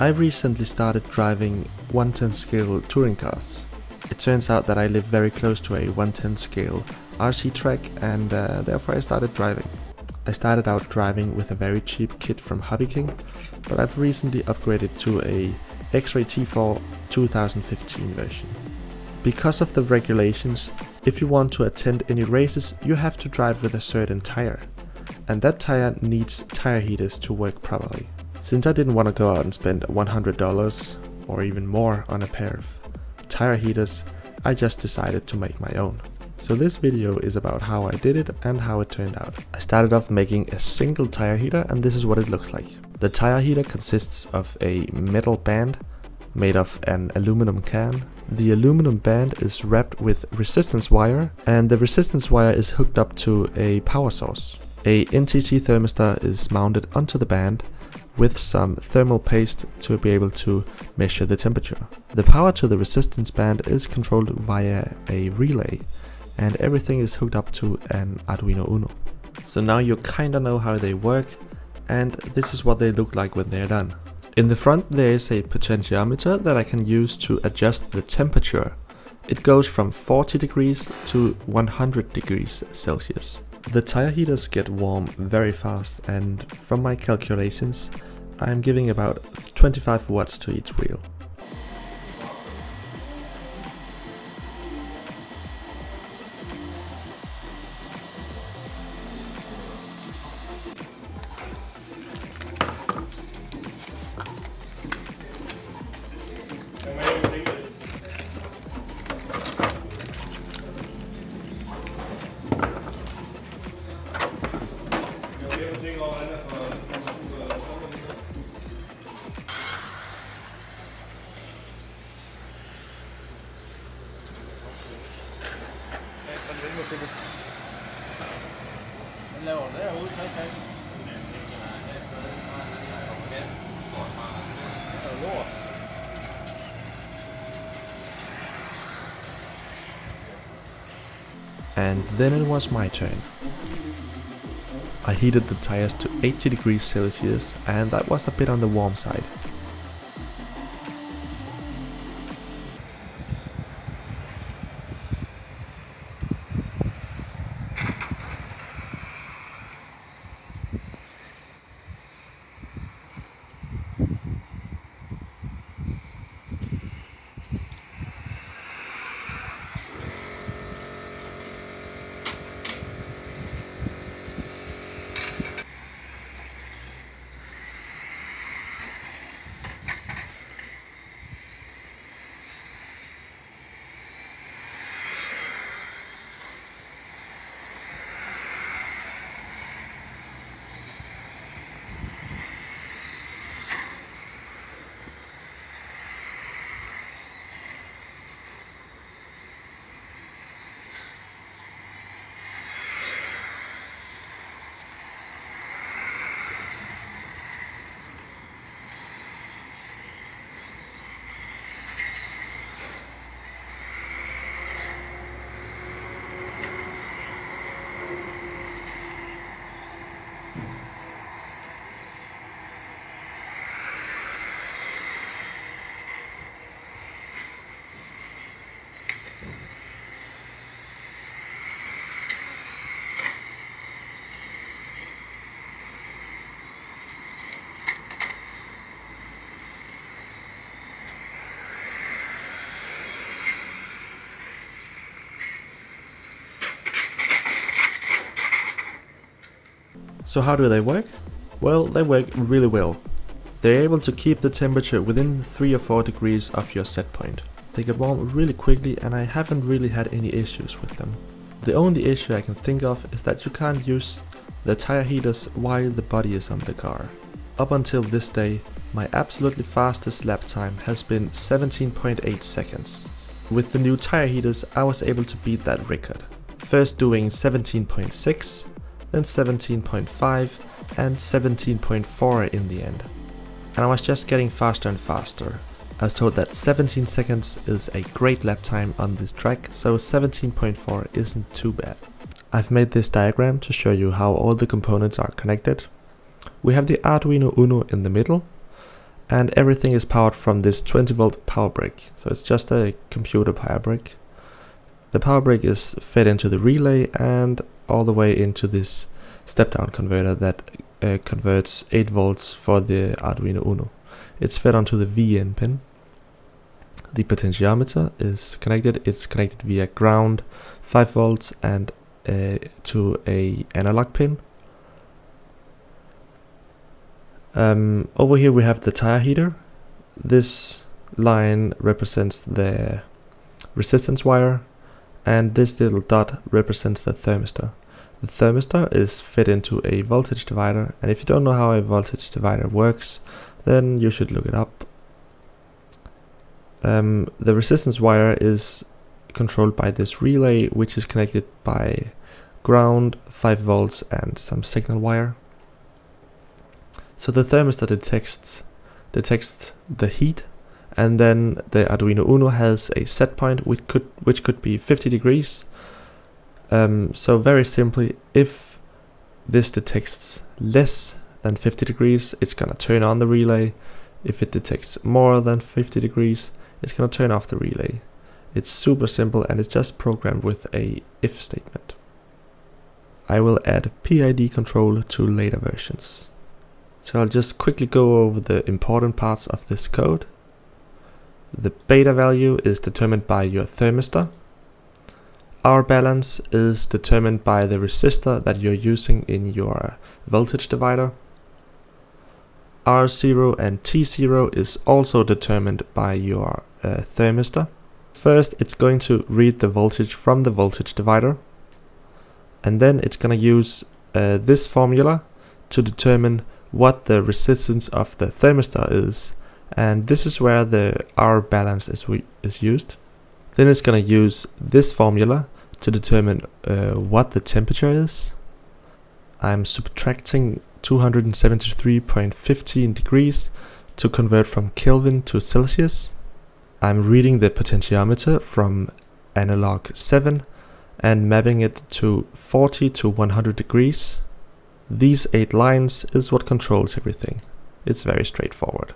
I recently started driving 110 scale touring cars. It turns out that I live very close to a 110 scale RC track and uh, therefore I started driving. I started out driving with a very cheap kit from Hobby King, but I've recently upgraded to a X-Ray T4 2015 version. Because of the regulations, if you want to attend any races, you have to drive with a certain tire, and that tire needs tire heaters to work properly. Since I didn't want to go out and spend $100 or even more on a pair of tire heaters, I just decided to make my own. So this video is about how I did it and how it turned out. I started off making a single tire heater and this is what it looks like. The tire heater consists of a metal band made of an aluminum can. The aluminum band is wrapped with resistance wire and the resistance wire is hooked up to a power source. A NTC thermistor is mounted onto the band with some thermal paste to be able to measure the temperature. The power to the resistance band is controlled via a relay and everything is hooked up to an Arduino Uno. So now you kinda know how they work and this is what they look like when they're done. In the front there is a potentiometer that I can use to adjust the temperature. It goes from 40 degrees to 100 degrees Celsius. The tire heaters get warm very fast and from my calculations I'm giving about 25 watts to each wheel. And then it was my turn. I heated the tires to 80 degrees Celsius and that was a bit on the warm side. So how do they work? Well, they work really well. They're able to keep the temperature within 3 or 4 degrees of your set point. They get warm really quickly and I haven't really had any issues with them. The only issue I can think of is that you can't use the tire heaters while the body is on the car. Up until this day, my absolutely fastest lap time has been 17.8 seconds. With the new tire heaters I was able to beat that record. First doing 17.6, then 17.5 and 17.4 in the end. And I was just getting faster and faster. I was told that 17 seconds is a great lap time on this track, so 17.4 isn't too bad. I've made this diagram to show you how all the components are connected. We have the Arduino Uno in the middle, and everything is powered from this 20 volt power brick. So it's just a computer power brick. The power brick is fed into the relay and all the way into this step down converter that uh, converts 8 volts for the Arduino Uno. It's fed onto the VIN pin. The potentiometer is connected. It's connected via ground, 5 volts, and uh, to a analog pin. Um, over here we have the tire heater. This line represents the resistance wire, and this little dot represents the thermistor. The thermistor is fed into a voltage divider, and if you don't know how a voltage divider works, then you should look it up. Um, the resistance wire is controlled by this relay, which is connected by ground, 5 volts, and some signal wire. So the thermistor detects detects the heat, and then the Arduino Uno has a set point which could which could be 50 degrees um, so very simply, if this detects less than 50 degrees, it's gonna turn on the relay. If it detects more than 50 degrees, it's gonna turn off the relay. It's super simple and it's just programmed with a if statement. I will add PID control to later versions. So I'll just quickly go over the important parts of this code. The beta value is determined by your thermistor, R balance is determined by the resistor that you're using in your voltage divider. R0 and T0 is also determined by your uh, thermistor. First it's going to read the voltage from the voltage divider and then it's going to use uh, this formula to determine what the resistance of the thermistor is and this is where the R balance is, is used. Then it's going to use this formula to determine uh, what the temperature is. I'm subtracting 273.15 degrees to convert from Kelvin to Celsius. I'm reading the potentiometer from analog 7 and mapping it to 40 to 100 degrees. These 8 lines is what controls everything. It's very straightforward.